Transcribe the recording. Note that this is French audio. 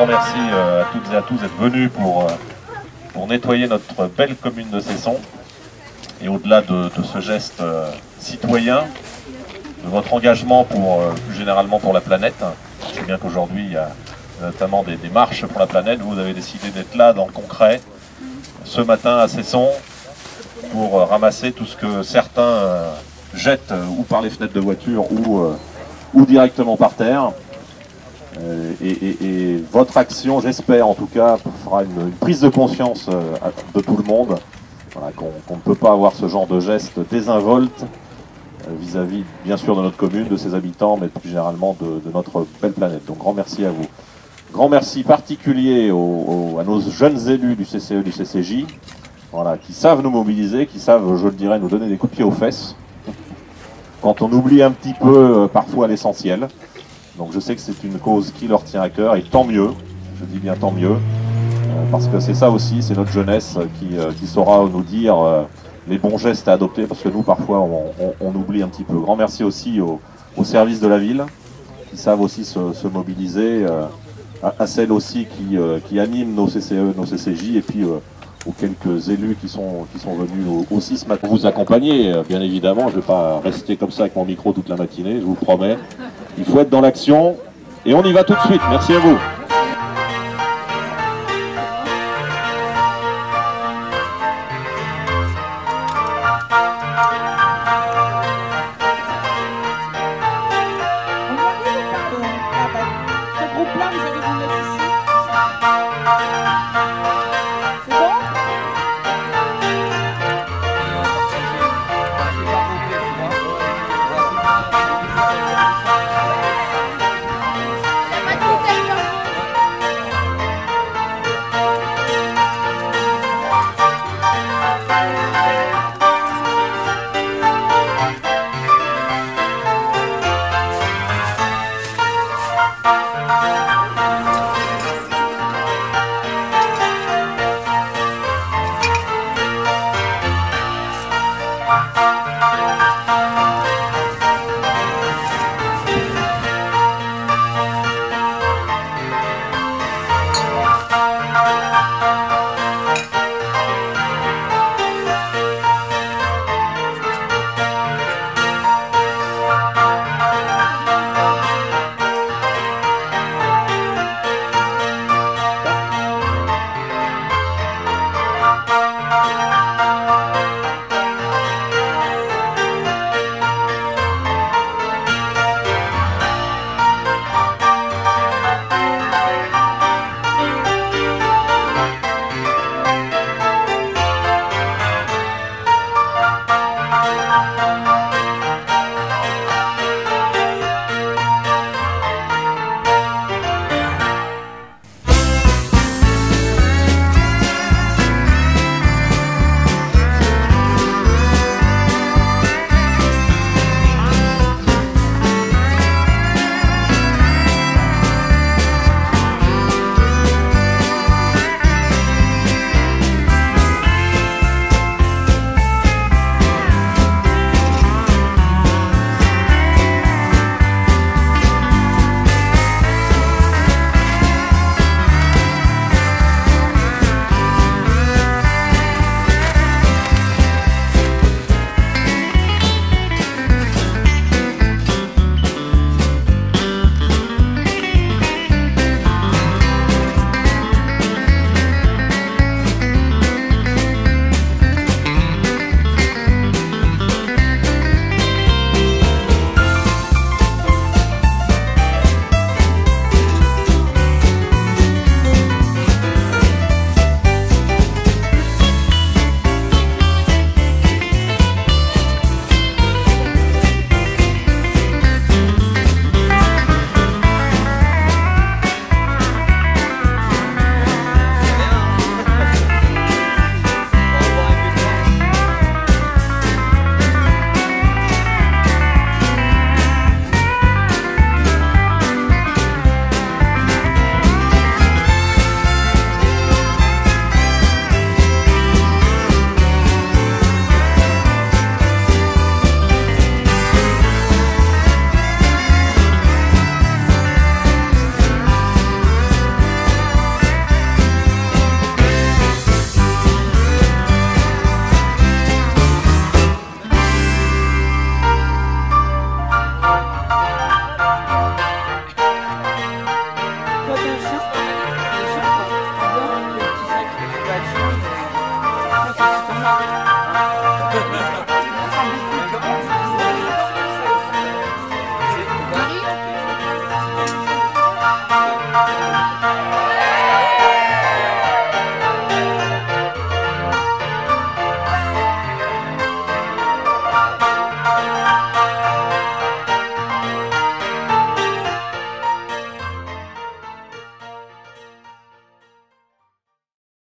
grand merci euh, à toutes et à tous d'être venus pour, euh, pour nettoyer notre belle commune de Cesson. Et au-delà de, ce geste euh, citoyen, de votre engagement pour, plus généralement pour la planète, je sais bien qu'aujourd'hui il y a notamment des, marches pour la planète, vous avez décidé d'être là dans le concret, ce matin à Cesson, pour ramasser tout ce que certains jettent ou par les fenêtres de voiture ou, ou directement par terre. Euh, et, votre action, j'espère en tout cas, fera une, prise de conscience euh, de tout le monde, qu'on ne peut pas avoir ce genre de geste désinvolte euh, vis-à-vis bien sûr de notre commune, de ses habitants, mais plus généralement de, notre belle planète. Donc grand merci à vous. Grand merci particulier à nos jeunes élus du CCE, du CCJ, voilà, qui savent nous mobiliser, qui savent, je le dirais, nous donner des coups de pied aux fesses, quand on oublie un petit peu parfois l'essentiel. Donc je sais que c'est une cause qui leur tient à cœur, et tant mieux, je dis bien tant mieux, euh, parce que c'est ça aussi, c'est notre jeunesse qui, euh, saura nous dire euh, les bons gestes à adopter, parce que nous parfois on, oublie un petit peu. Grand merci aussi aux, services de la ville, qui savent aussi se, mobiliser, à, celles aussi qui, qui, animent nos CCE, nos CCJ, et puis aux quelques élus qui sont, qui sont venus aussi ce matin vous accompagner, bien évidemment. Je ne vais pas rester comme ça avec mon micro toute la matinée, je vous promets. Il faut être dans l'action et on y va tout de suite. Merci à vous. Música